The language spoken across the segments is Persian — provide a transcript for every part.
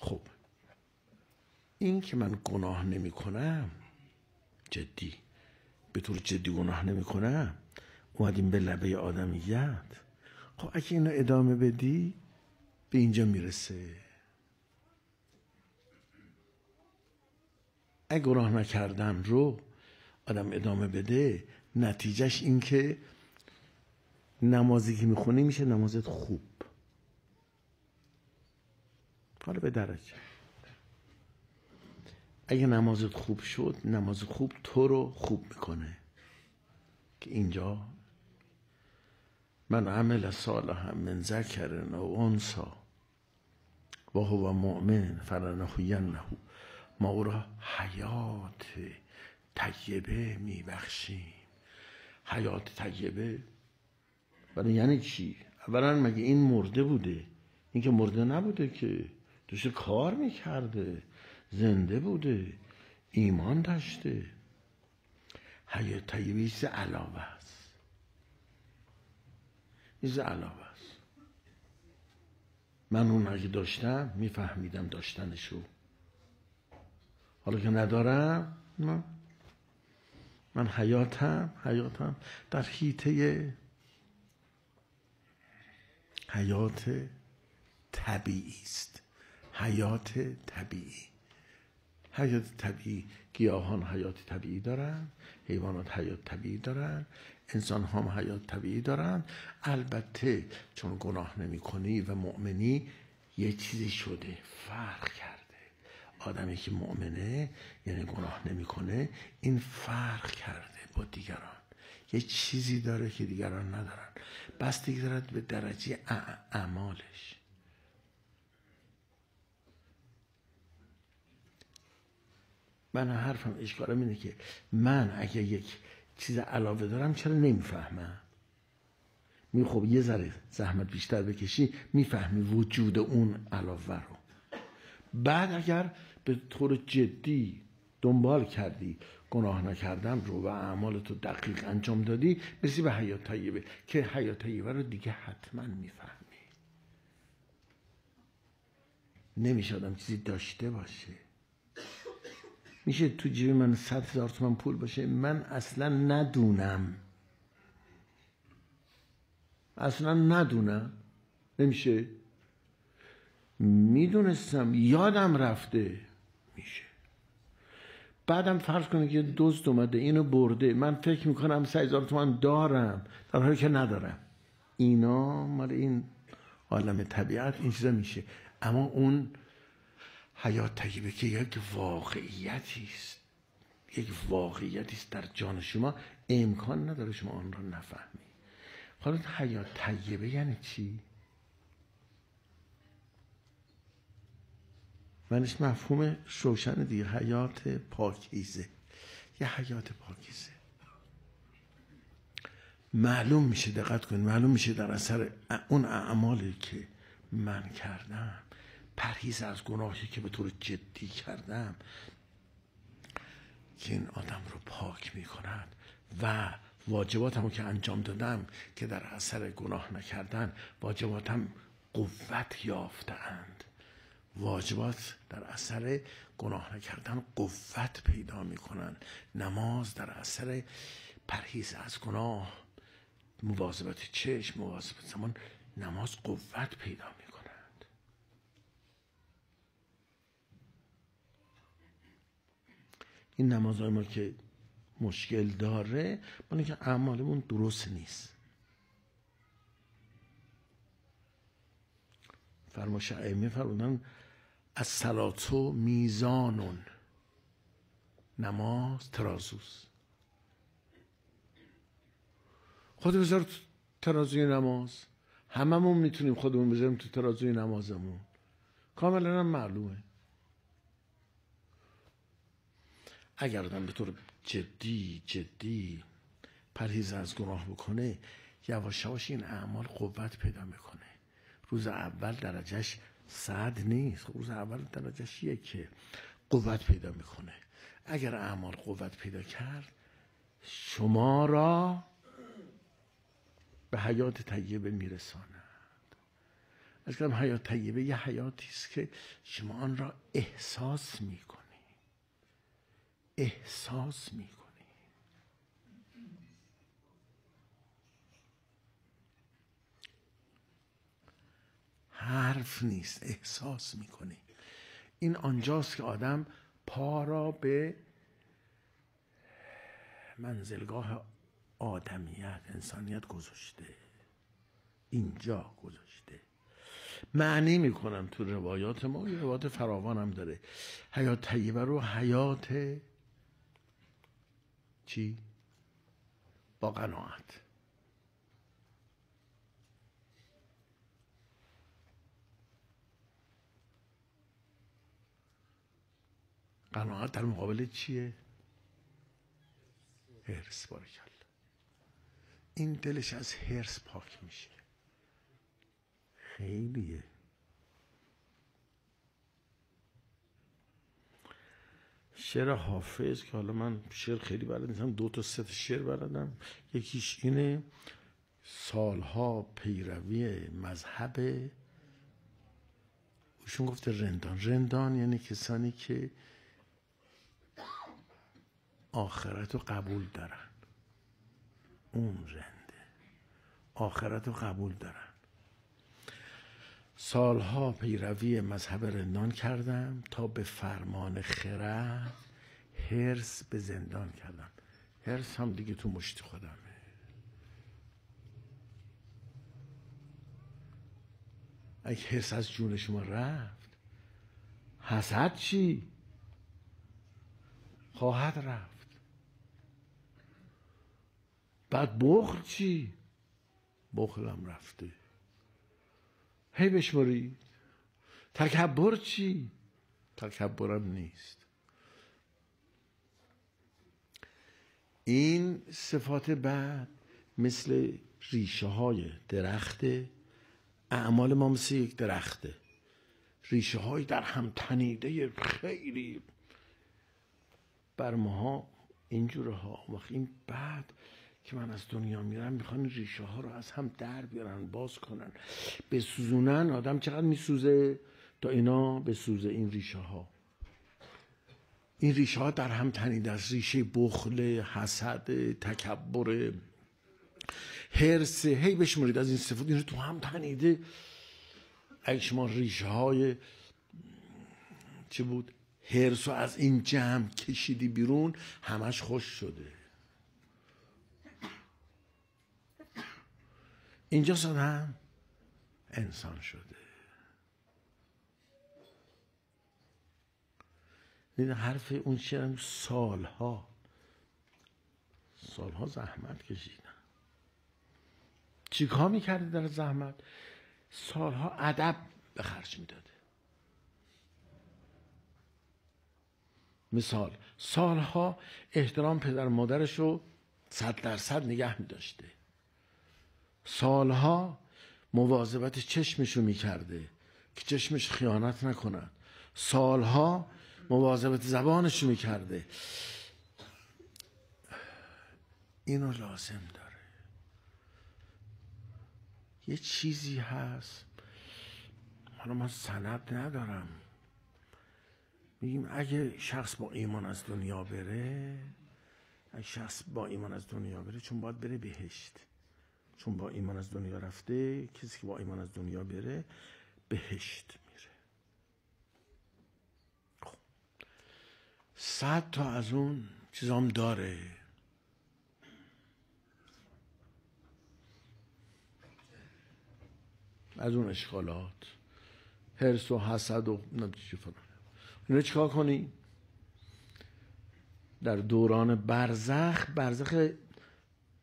خب. این که من گناه نمی کنم جدی. به طور جدی گناه نمی کنم اومدیم به لبه آدمیت. خب اگه اینو ادامه بدی به اینجا می‌رسه. اگه گناه نکردم رو آدم ادامه بده نتیجهش این که نمازی که می‌خونی میشه نمازت خوب. حالا به درجه اگه نمازت خوب شد نماز خوب تو رو خوب می‌کنه. که اینجا من عمل صالحا من ذکر و انسا و هو مؤمن فلنحینه ما او را حیات طیبه میبخشیم. حیات طیبه ولی یعنی چی؟ اولا مگه این مرده بوده؟ این که مرده نبوده که داشته کار می‌کرده زنده بوده ایمان داشته. حیات طیبه یه چیز علاوه است. یه چیز علاوه است. من اون اگه داشتم میفهمیدم داشتنشو. حالا که ندارم نه. من حیاتم حیاتم در حیطه حیات طبیعی است. حیات طبیعی. حیات طبیعی گیاهان حیات طبیعی دارن حیوانات حیات طبیعی دارن انسان هم حیات طبیعی دارن. البته چون گناه نمی کنی و مؤمنی یه چیزی شده فرق کرده. آدمی که مؤمنه یعنی گناه نمی‌کنه این فرق کرده با دیگران. یه چیزی داره که دیگران ندارن. بستگی دارد به درجه اعمالش. من حرفم اشکالم اینه که من اگه یک چیز علاوه دارم چرا نمی‌فهمم؟ می خب یه ذره زحمت بیشتر بکشی می‌فهمی وجود اون علاوه رو. بعد اگر به طور جدی دنبال کردی گناه نکردم رو و اعمال تو دقیق انجام دادی برسی به حیات طیبه که حیات طیبه رو دیگه حتما می‌فهمی. نمیشه آدم چیزی داشته باشه. میشه تو جیب من صد هزار تومن پول باشه؟ من اصلا ندونم. اصلا ندونم. نمیشه؟ می‌دونستم. یادم رفته. میشه. بعدم فرض کنید که دوست اومده اینو برده. من فکر می‌کنم سه هزار تومن دارم. در حالی که ندارم. اینا مال این عالم طبیعت این چیزا میشه. اما اون حیات طیبه که یک واقعیتی است. یک واقعیتی است در جان شما. امکان نداره شما آن را نفهمی. حالا حیات طیبه یعنی چی؟ منش مفهوم شوشن دیگه. حیات پاکیزه. یه حیات پاکیزه. معلوم میشه دقت کنید معلوم میشه در اثر اون اعمالی که من کردم. پرهیز از گناهی که به طور جدی کردم که این آدم رو پاک می‌کند و واجباتم که انجام دادم که در اثر گناه نکردن واجباتم قوت یافتند واجبات در اثر گناه نکردن قوت پیدا می‌کنن نماز در اثر پرهیز از گناه. مواظبت چشم مواظبت زمان نماز قوت پیدا می‌کنند این نمازهای ما که مشکل داره مال که اعمالمون درست نیست. فرماش ائمه فرمودن از سلاتو میزانون نماز ترازوس خود بذار ترازوی نماز. هممون می‌تونیم خودمون بذاریم تو ترازوی نمازمون. کاملا معلومه. اگر آدم به طور جدی جدی پرهیز از گناه بکنه یواش یواش این اعمال قوت پیدا می‌کنه. روز اول درجهش صد نیست. روز اول درجهش که قوت پیدا می‌کنه. اگر اعمال قوت پیدا کرد شما را به حیات طیبه میرساند. از کنم حیات طیبه یه حیاتی است که شما آن را احساس می‌کنی احساس می‌کنی. حرف نیست احساس می‌کنی. این آنجاست که آدم پا را به منزلگاه آدمیت انسانیت گذاشته. اینجا گذاشته. معنی می‌کنم تو روایات ما یه روایات فراوان داره. حیات طیبه رو حیات چی؟ با قناعت قناعت در مقابل چیه؟ هرس بارکل این دلش از هرس پاک میشه خیلیه شعر حافظ که حالا من شعر خیلی بلد نیستم دو تا سه شعر بلدم. یکیش اینه سالها پیروی مذهب. اوشون گفته رندان. رندان یعنی کسانی که آخرت رو قبول دارن. اون رنده. آخرت رو قبول دارن. سالها پیروی مذهب رندان کردم تا به فرمان خرد هرس به زندان کردم هرس هم دیگه تو مشت خودمه اگه هرس از جون شما رفت حسد چی؟ خواهد رفت بعد بخل چی؟ بخلم رفته هی بشمارید تکبر چی؟ تکبرم نیست. این صفات بعد مثل ریشه های درخته اعمال ما مثل یک درخته ریشه های در هم تنیده خیلی. بر ماها اینجوره ها. وقت این بعد که من از دنیا میرم می‌خوان ریشه ها رو از هم در بیارن باز کنن. بسوزونن آدم چقدر میسوزه تا اینا بسوزه این ریشه ها این ریشه ها در هم تنیده از ریشه بخل حسد تکبر هرس هی بشمارید از این صفات این رو تو هم تنیده. اگه شما ریشه های چه بود هرس از این جمع کشیدی بیرون همش خوش شده. اینجا هم انسان شده. این حرف اون شعرم سالها. سالها زحمت کشیدن چیکار می‌کرده در زحمت؟ سالها ادب به خرج می‌داده مثال سالها احترام پدر مادرش رو صد درصد نگه میداشته. سالها مواظبت چشمشو می‌کرده که چشمش خیانت نکنن سالها مواظبت زبانشو می‌کرده. اینو لازم داره. یه چیزی هست. حالا من سند ندارم. میگیم اگه شخص با ایمان از دنیا بره اگه شخص با ایمان از دنیا بره چون باید بره بهشت. چون با ایمان از دنیا رفته کسی که با ایمان از دنیا بره بهشت میره. خب. صد تا از اون چیزام داره. از اون اشکالات. حرس و حسد و نمیشه فلان. اینو چیکار کنی؟ در دوران برزخ برزخ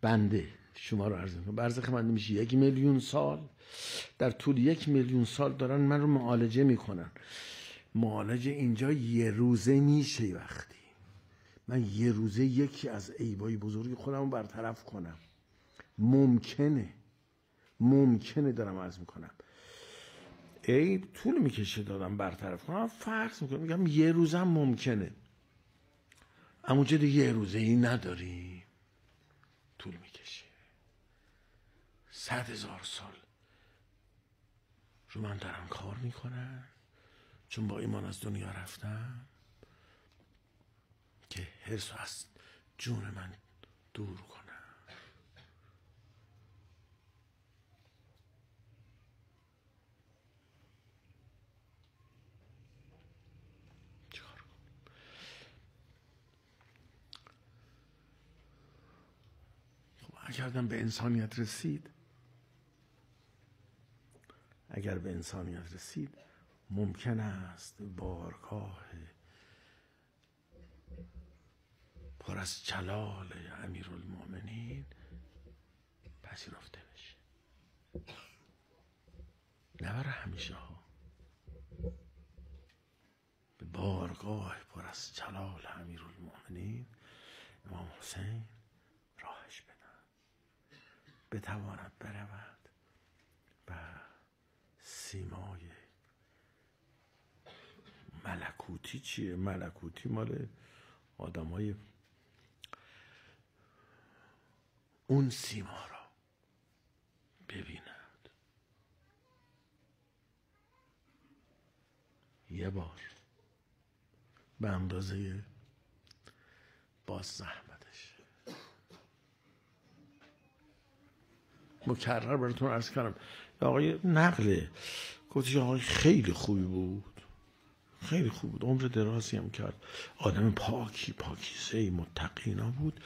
بنده. شما رو عرض می‌کنم. برزخ من میشه یک میلیون سال. در طول یک میلیون سال دارن من رو معالجه می‌کنن. معالجه اینجا یه روزه میشه وقتی. من یه روزه یکی از عیبای بزرگی خودم رو برطرف کنم. ممکنه. ممکنه دارم عرض می‌کنم. عیب طول می‌کشه دادم برطرف کنم. فرض می‌کنم میگم یه روزم ممکنه. اما یه روزه ای نداری طول می‌کشه. صد هزار سال. رو من دارن کار می‌کنن چون با ایمان از دنیا رفتم که حرس از جون من دور کنم. خب به انسانیت رسید اگر به انسانیت رسید ممکن است بارگاه پر از جلال امیر المؤمنین پذیرفته بشه. نه برای همیشه ها. به بارگاه پر از جلال امیر المؤمنین امام حسین راهش بدن بتواند برود. و سیمای ملکوتی چیه؟ ملکوتی مال آدم های اون سیما را ببیند یه بار به اندازه باز زحمتش مکرر براتون ارز کردم. آقای نقله. گفتش آقای خیلی خوبی بود. خیلی خوب بود. عمر درازی هم کرد. آدم پاکی پاکیزه متقینا بود.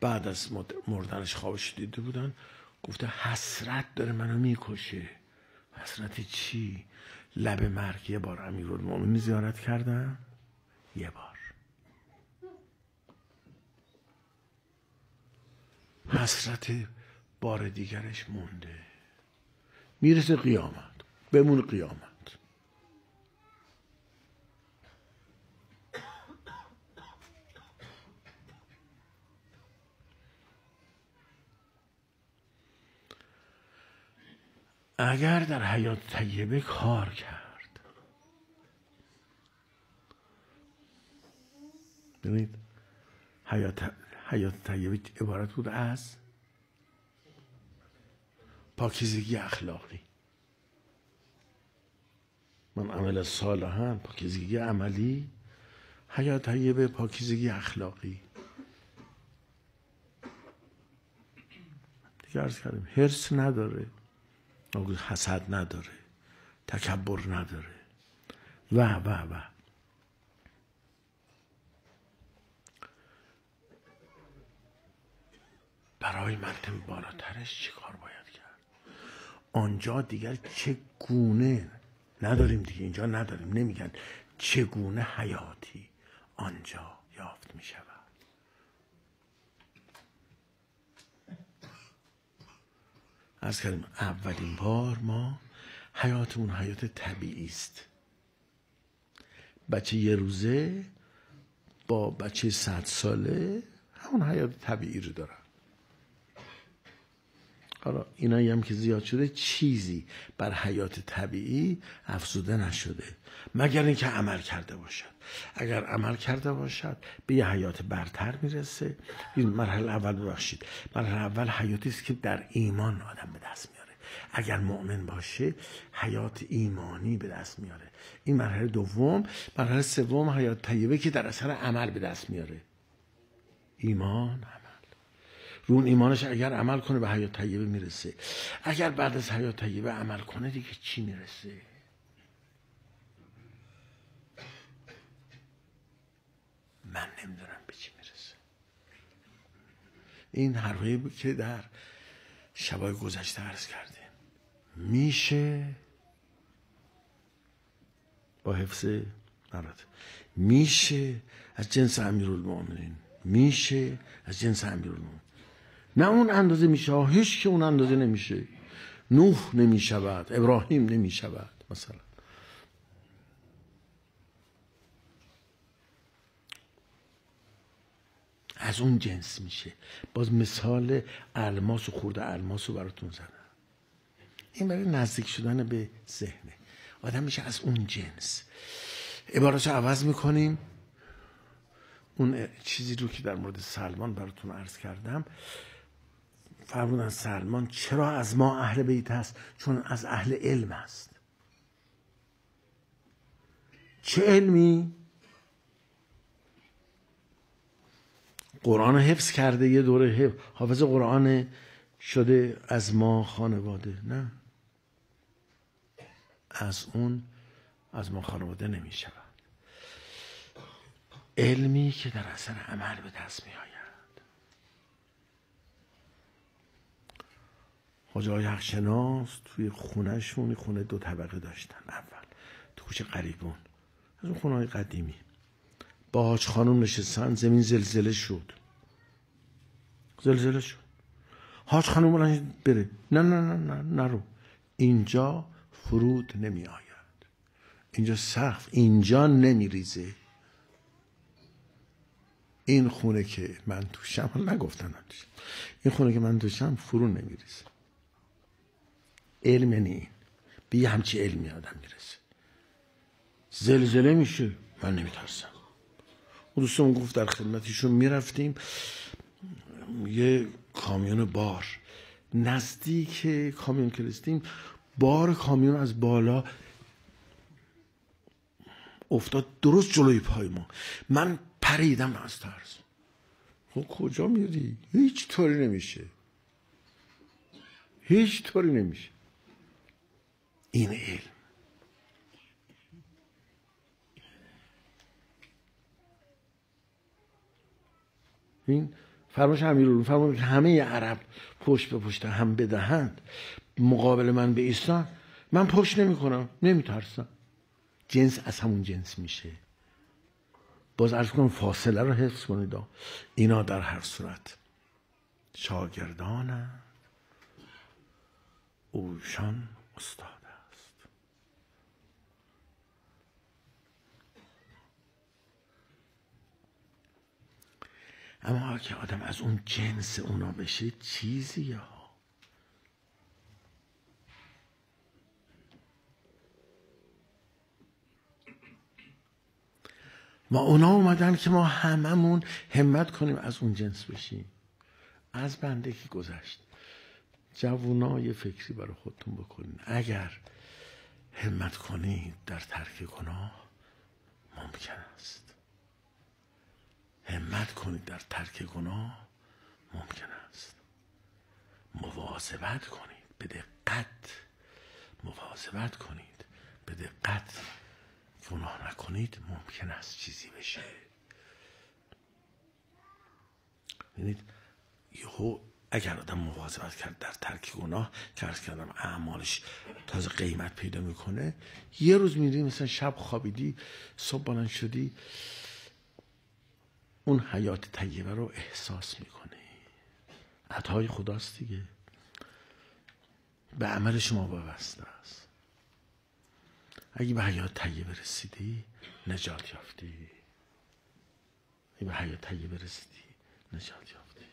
بعد از مردنش خوابش دیده بودن گفته حسرت داره منو می‌کشه. حسرت چی؟ لب مرگ. یه بار امیرالمومنین زیارت کردم. یه بار. حسرت بار دیگرش مونده. می‌رسه قیامت بمون قیامت. اگر در حیات طیبه کار کرد. ببینید حیات, حیات طیبه عبارت بود از پاکیزگی اخلاقی. من عمل صالحا پاکیزگی عملی. حیات طیبه پاکیزگی اخلاقی. دیگه ارز کردیم حرس نداره. حسد نداره. تکبر نداره. و و و. برای مرتبه بالاترش چی کار باید؟ آنجا دیگر چگونه نداریم دیگه اینجا نداریم. نمیگن چگونه حیاتی آنجا یافت می شود از کردیم اولین بار ما حیاتمون حیات طبیعی است. بچه یه روزه با بچه صد ساله همون حیات طبیعی رو دارن. حالا اینایی هم که زیاد شده چیزی بر حیات طبیعی افزوده نشده مگر اینکه عمل کرده باشد. اگر عمل کرده باشد به یه حیات برتر می‌رسه. این مرحله اول ببخشید. مرحله اول حیاتی است که در ایمان آدم به دست میاره. اگر مؤمن باشه حیات ایمانی به دست میاره. این مرحله دوم. مرحله سوم حیات طیبه که در اثر عمل به دست میاره. ایمان. رو اون ایمانش اگر عمل کنه به حیات طیبه می‌رسه. اگر بعد از حیات طیبه عمل کنه دیگه چی می‌رسه؟ من نمی‌دونم به چی می‌رسه. این حرفی که در شبای گذشته عرض کردیم. میشه با حفظ مرات میشه از جنس امیرالمؤمنین. میشه از جنس امیرالمؤمنین. نه اون اندازه میشه هیچ که اون اندازه نمیشه. نوح نمی‌شود ابراهیم نمی‌شود مثلا. از اون جنس میشه. باز مثال الماس و خورده الماس رو براتون زدم. این برای نزدیک شدن به ذهنه. آدم میشه از اون جنس. عبارت رو عوض می‌کنیم. اون چیزی رو که در مورد سلمان براتون عرض کردم. فرمودن سلمان چرا از ما اهل بیت است چون از اهل علم است چه علمی؟ قرآن حفظ کرده یه دوره حافظ قرآن شده از ما خانواده نه؟ از اون از ما خانواده نمی شود علمی که در اثر عمل به دست می حاجه یخشناس توی خونهشون خونه دو طبقه داشتن. اول تو کوچه قریبون از اون خونه های قدیمی. با حاج خانم نشستن زمین زلزله شد. زلزله شد. حاج خانم بره. نه نه نه نه نرو. اینجا فرود نمی آید اینجا سقف اینجا نمی ریزه این خونه که من توشم نگفتن این خونه که من توشم فرو نمیریزه. علم به یه همچی علمی آدم می‌رسه. زلزله میشه؟ من نمیترسم. و دوستم گفت در خدمتیشون می‌رفتیم. یه کامیون بار. نزدیک کامیون کلستیم بار کامیون از بالا افتاد درست جلوی پای ما من پریدم از ترس. خب کجا میری؟ هیچ طوری نمیشه. هیچ طوری نمیشه. این علم. این فرماش امیرالمومنین فرمود همه عرب پشت به پشت هم بدهند. مقابل من به ایستان من پشت نمی کنم نمی ترسم جنس از همون جنس میشه. باز ارز کنم فاصله رو حفظ کنید. اینا در هر صورت شاگردان اوشان استاد است اما که آدم از اون جنس اونا بشه چیزی ها. و اونا اومدن که ما هممون همت کنیم از اون جنس بشیم. از بندگی گذشت. جوونا یه فکری برای خودتون بکنین. اگر همت کنید در ترک گناه ممکن است. همت کنید در ترک گناه ممکن است. مواظبت کنید به دقت مواظبت کنید به دقت گناه نکنید ممکن است چیزی بشه. ببینید یهو اگر آدم مواظبت کرد در ترک گناه که کردم اعمالش تازه قیمت پیدا می‌کنه یه روز میری مثلا شب خوابیدی صبح بلند شدی اون حیات طیبه رو احساس می‌کنی عطای خداست دیگه. به عمل شما وابسته است. اگه به حیات طیبه رسیدی نجات یافتی. اگه به حیات طیبه رسیدی نجات یافتی.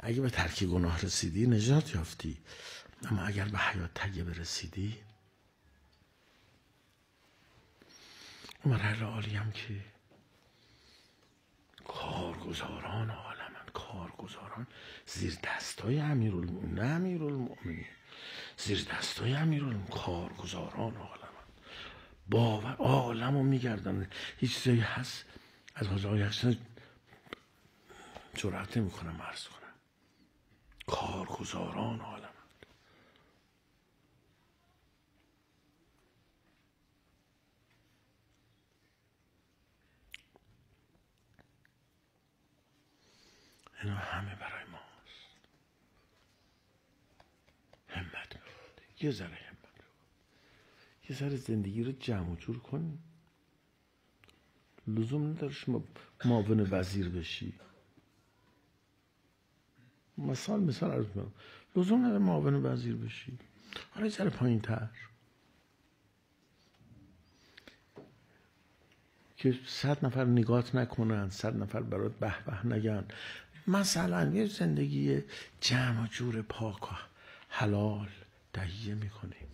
اگه به ترک گناه رسیدی نجات یافتی. اما اگر به حیات طیبه رسیدی اون مرحله عالی هم که کارگزاران عالمند کارگزاران زیر دستای امیرالمؤمنین نه امیرالمؤمنین. زیر دستای امیرالمؤمنین کارگزاران عالمند باور عالم رو میگردن هیچ چیزایی هست؟ از حاضر یکسن جرأت نمی‌کنم مرز کنم. کارگزاران عالمند اینا همه برای ماست. همت یه ذره همت یه ذره زندگی رو جمع جور کن. لزوم نداره شما معاون وزیر بشی. مثال مثال عرض کنم لزوم نداره معاون وزیر بشی. حالا یه ذره پایین تر. که صد نفر نگات نکنن صد نفر برات به به نگن. مثلا یه زندگی جمع جور پاک و حلال تهیه می‌کنیم.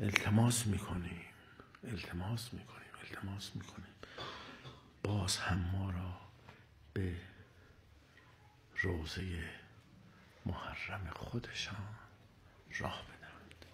التماس می‌کنیم. التماس می‌کنیم. التماس می‌کنیم. باز هم ما را به روزه محرم خودشان راه بدهند.